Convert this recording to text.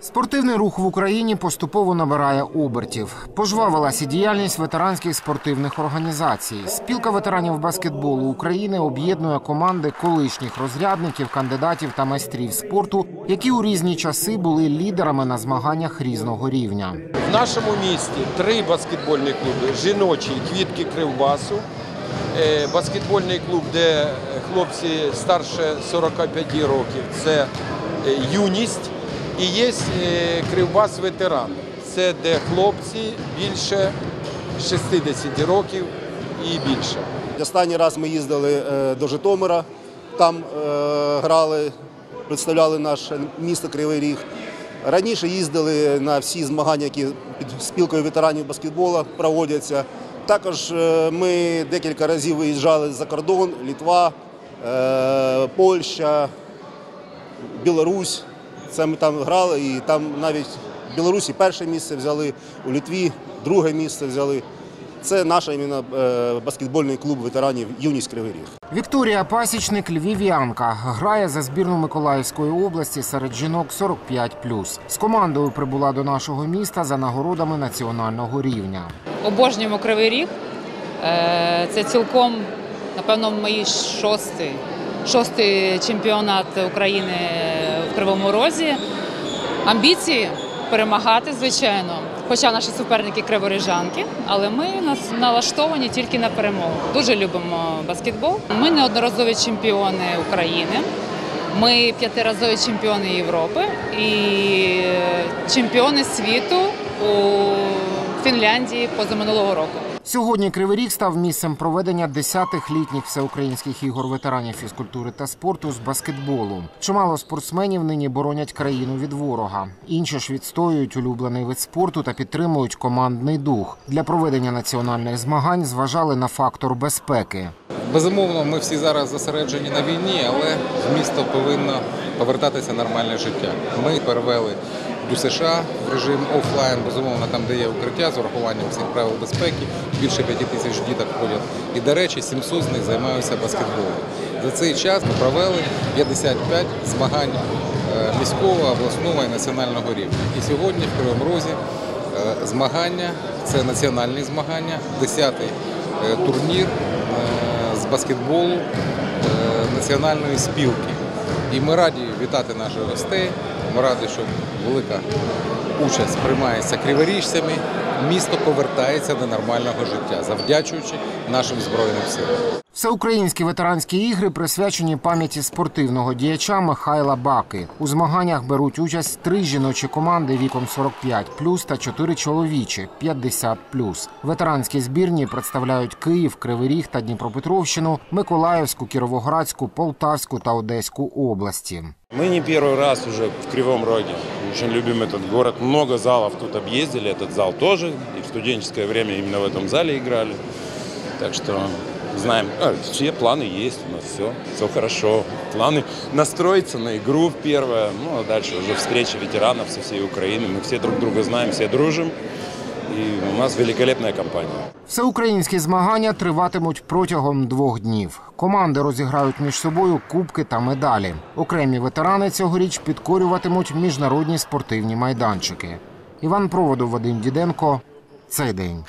Спортивний рух в Україні поступово набирає обертів. Пожвавилася діяльність ветеранських спортивних організацій. Спілка ветеранів баскетболу України об'єднує команди колишніх розрядників, кандидатів та майстрів спорту, які у різні часи були лідерами на змаганнях різного рівня. В нашому місті три баскетбольні клуби: жіночий квітки Кривбасу, е, баскетбольний клуб, де хлопці старше 45 років, це е, юність. І є е, Кривбас ветеран. Це де хлопці більше 60 років і більше. Останній раз ми їздили е, до Житомира, там е, грали, представляли наше місто Кривий Ріг. Раніше їздили на всі змагання, які під спілкою ветеранів баскетболу проводяться. Також ми декілька разів виїжджали за кордон, Літва, Польща, Білорусь. Це ми там грали, і там навіть в Білорусі перше місце взяли, у Литві друге місце взяли. Це наш іменно е, баскетбольний клуб ветеранів Юність Кривий Ріг. Вікторія Пасічник львів'янка грає за збірну Миколаївської області серед жінок 45+. З командою прибула до нашого міста за нагородами національного рівня. обожнюємо Кривий Ріг. Е, Це цілком, напевно, мій шостий, шостий чемпіонат України Кривому Розі. Амбіції перемагати, звичайно. Хоча наші суперники криворіжанки, але ми нас налаштовані тільки на перемогу. Дуже любимо баскетбол. Ми неодноразові чемпіони України. Ми п'ятиразові чемпіони Європи і чемпіони світу у Фінляндії позаминулого року. Сьогодні Кривий Ріг став місцем проведення 10-х літніх всеукраїнських ігор ветеранів фізкультури та спорту з баскетболу. Чимало спортсменів нині боронять країну від ворога. Інші ж відстоюють улюблений вид спорту та підтримують командний дух. Для проведення національних змагань зважали на фактор безпеки. Безумовно, ми всі зараз зосереджені на війні, але місто повинно повертатися нормальне життя. Ми перевели до США в режим офлайн, безумовно, там, де є укриття з урахуванням всіх правил безпеки. Більше 5 тисяч діток ходять. І, до речі, 700 з них займаються баскетболом. За цей час ми провели 55 змагань е, міського, обласного і національного рівня. І сьогодні в Кривому Розі е, змагання це національні змагання, 10-й е, турнір з баскетболу національної спілки. І ми раді вітати наших гостей. Ми раді, що велика участь приймається криворіжцями. Місто повертається до нормального життя, завдячуючи нашим збройним силам. Всеукраїнські ветеранські ігри присвячені пам'яті спортивного діяча Михайла Баки. У змаганнях беруть участь три жіночі команди віком 45+, та чотири чоловічі 50+. Ветеранські збірні представляють Київ, Кривий Ріг та Дніпропетровщину, Миколаївську, Кіровоградську, Полтавську та Одеську області. Мы не первый раз уже в Кривом Роге. Очень любим этот город. Много залов тут объездили. Этот зал тоже. И в студенческое время именно в этом зале играли. Так что знаем. А, все планы есть у нас. Все, все хорошо. Планы настроиться на игру в первое. Ну, а дальше уже встреча ветеранов со всей Украины. Мы все друг друга знаем, все дружим. И у нас великолепна компанія. Всеукраїнські змагання триватимуть протягом двох днів. Команди розіграють між собою кубки та медалі. Окремі ветерани цьогоріч підкорюватимуть міжнародні спортивні майданчики. Іван Проводов, Вадим Діденко. Цей день.